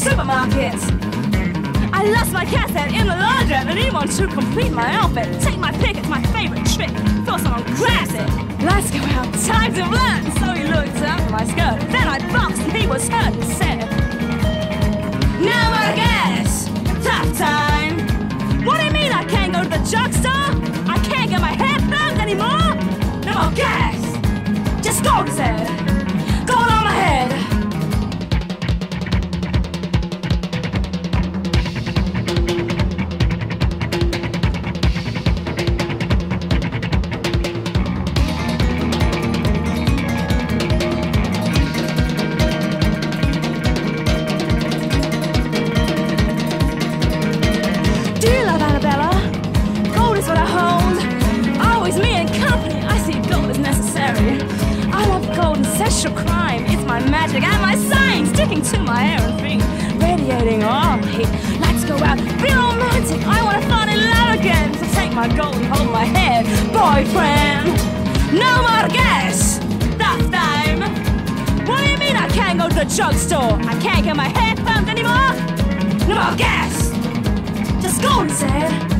supermarket. I lost my cassette in the laundrette and wants to complete my outfit. Take my pick, it's my favorite trick. Feel someone grabs it. Lights go out, time to run. So he looked up my skirt. Then I boxed and he was hurt and said, No more gas, tough time. What do you mean I can't go to the drugstore? I can't get my hair plugged anymore? No more gas. Just gold, he said. My gold and hold my head, boyfriend. No more gas. That time. What do you mean I can't go to the drugstore? I can't get my hair pumped anymore? No more gas. Just go, he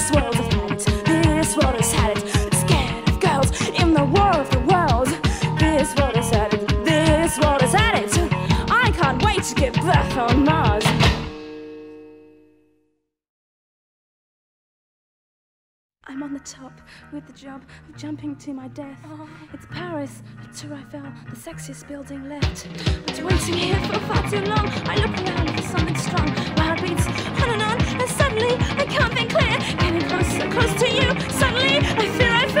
This world has had it. This world has had it. Scared of girls in the war of the. This world has had it. This world has had it. I can't wait to get back on Mars. I'm on the top with the job of jumping to my death. Oh. It's Paris, to Eiffel, the sexiest building left. But waiting here for far too long, I look around for something strong heartbeats on and on, and suddenly I can't think clear. Getting close, close to you. Suddenly I fear, I fear.